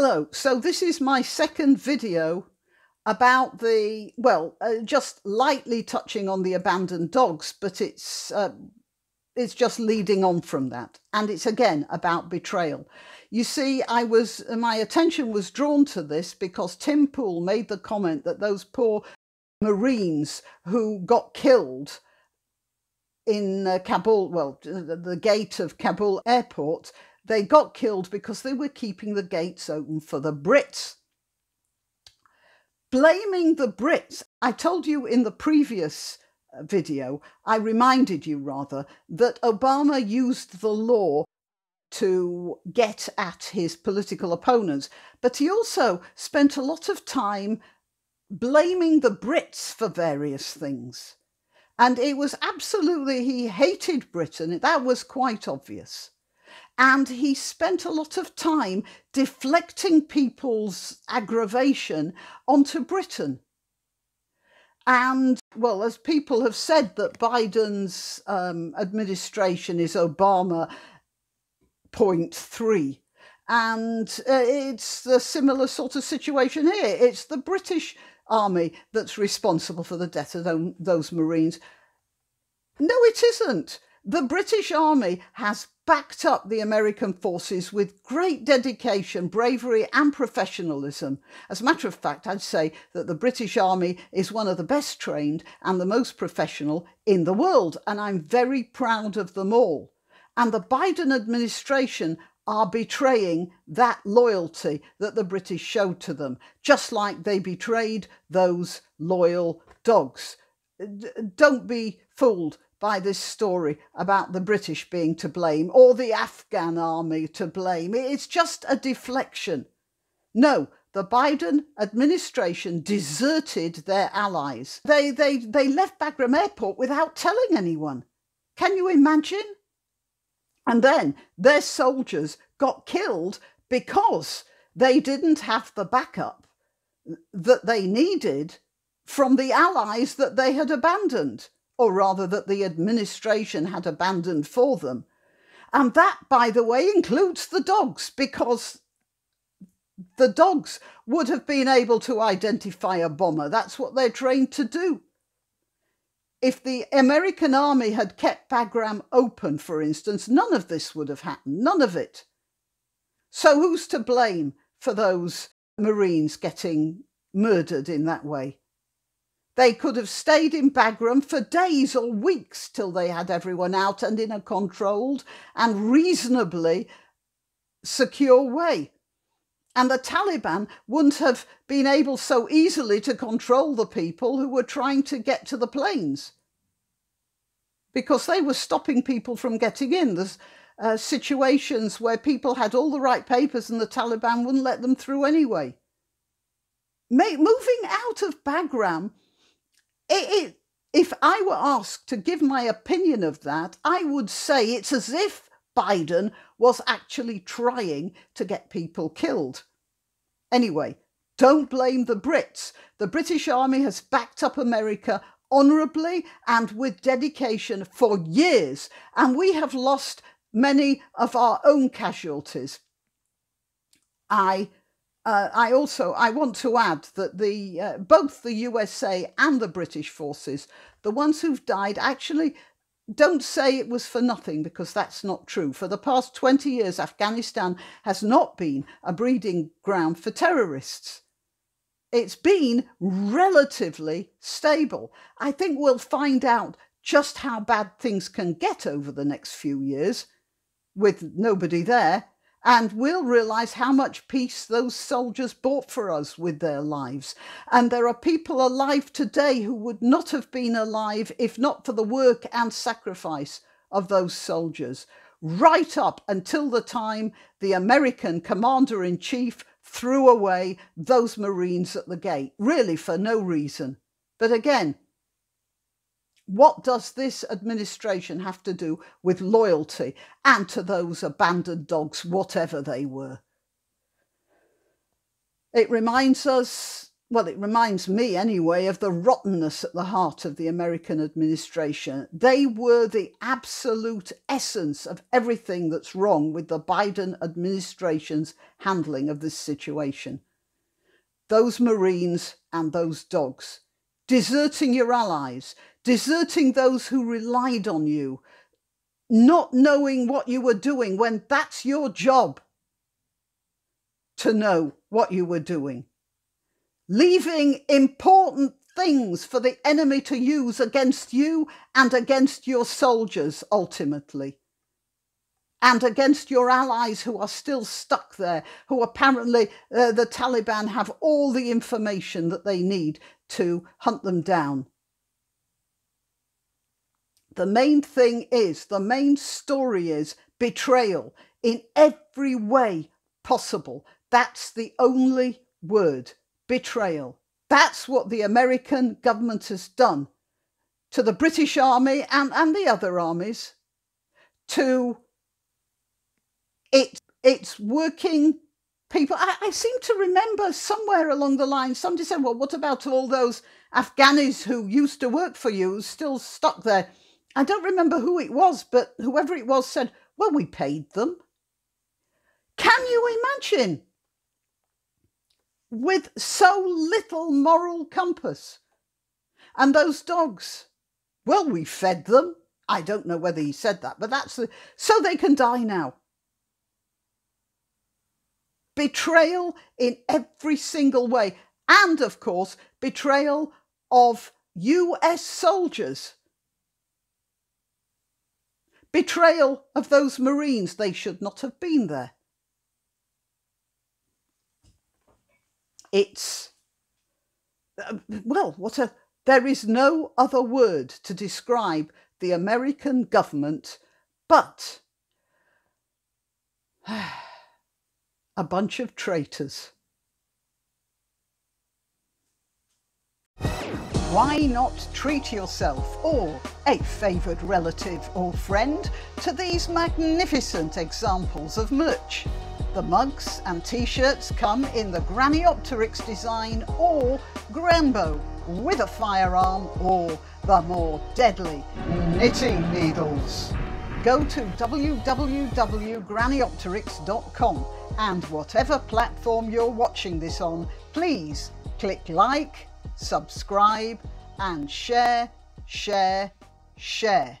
Hello, so this is my second video about the, well, uh, just lightly touching on the abandoned dogs, but it's, uh, it's just leading on from that. And it's again about betrayal. You see, I was, my attention was drawn to this because Tim Pool made the comment that those poor Marines who got killed in uh, Kabul, well, the gate of Kabul airport, they got killed because they were keeping the gates open for the Brits. Blaming the Brits, I told you in the previous uh, video, I reminded you rather, that Obama used the law to get at his political opponents, but he also spent a lot of time blaming the Brits for various things. And it was absolutely, he hated Britain, that was quite obvious and he spent a lot of time deflecting people's aggravation onto Britain. And, well, as people have said, that Biden's um, administration is Obama point three. And uh, it's a similar sort of situation here. It's the British army that's responsible for the death of those Marines. No, it isn't. The British Army has backed up the American forces with great dedication, bravery, and professionalism. As a matter of fact, I'd say that the British Army is one of the best trained and the most professional in the world, and I'm very proud of them all. And the Biden administration are betraying that loyalty that the British showed to them, just like they betrayed those loyal dogs. Don't be fooled by this story about the British being to blame or the Afghan army to blame. It's just a deflection. No, the Biden administration deserted their allies. They, they, they left Bagram Airport without telling anyone. Can you imagine? And then their soldiers got killed because they didn't have the backup that they needed from the allies that they had abandoned or rather that the administration had abandoned for them. And that, by the way, includes the dogs, because the dogs would have been able to identify a bomber. That's what they're trained to do. If the American army had kept Bagram open, for instance, none of this would have happened. None of it. So who's to blame for those Marines getting murdered in that way? They could have stayed in Bagram for days or weeks till they had everyone out and in a controlled and reasonably secure way. And the Taliban wouldn't have been able so easily to control the people who were trying to get to the planes because they were stopping people from getting in. There's uh, situations where people had all the right papers and the Taliban wouldn't let them through anyway. moving out of Bagram it, it, if I were asked to give my opinion of that, I would say it's as if Biden was actually trying to get people killed. Anyway, don't blame the Brits. The British Army has backed up America honourably and with dedication for years, and we have lost many of our own casualties. I uh, I also I want to add that the uh, both the USA and the British forces, the ones who've died, actually don't say it was for nothing because that's not true. For the past 20 years, Afghanistan has not been a breeding ground for terrorists. It's been relatively stable. I think we'll find out just how bad things can get over the next few years with nobody there and we'll realize how much peace those soldiers bought for us with their lives. And there are people alive today who would not have been alive if not for the work and sacrifice of those soldiers, right up until the time the American commander in chief threw away those Marines at the gate, really for no reason. But again, what does this administration have to do with loyalty and to those abandoned dogs, whatever they were? It reminds us well, it reminds me anyway of the rottenness at the heart of the American administration. They were the absolute essence of everything that's wrong with the Biden administration's handling of this situation. Those Marines and those dogs, deserting your allies, deserting those who relied on you, not knowing what you were doing when that's your job to know what you were doing leaving important things for the enemy to use against you and against your soldiers ultimately. And against your allies who are still stuck there, who apparently uh, the Taliban have all the information that they need to hunt them down. The main thing is, the main story is betrayal in every way possible. That's the only word betrayal. That's what the American government has done to the British Army and, and the other armies, to it, its working people. I, I, seem to remember somewhere along the line somebody said, Well, what about all those Afghanis who used to work for you, still stuck there? I don't remember who it was, but whoever it was said, Well, we paid them. Can you imagine with so little moral compass. And those dogs, well, we fed them. I don't know whether he said that, but that's the, so they can die now. Betrayal in every single way. And of course, betrayal of US soldiers. Betrayal of those Marines, they should not have been there. It's, uh, well, what a, there is no other word to describe the American government but a bunch of traitors. Why not treat yourself or a favoured relative or friend to these magnificent examples of merch? The mugs and t-shirts come in the Granniopteryx design or Granbow with a firearm or the more deadly knitting needles. Go to www.granniopteryx.com and whatever platform you're watching this on, please click like, subscribe and share, share, share.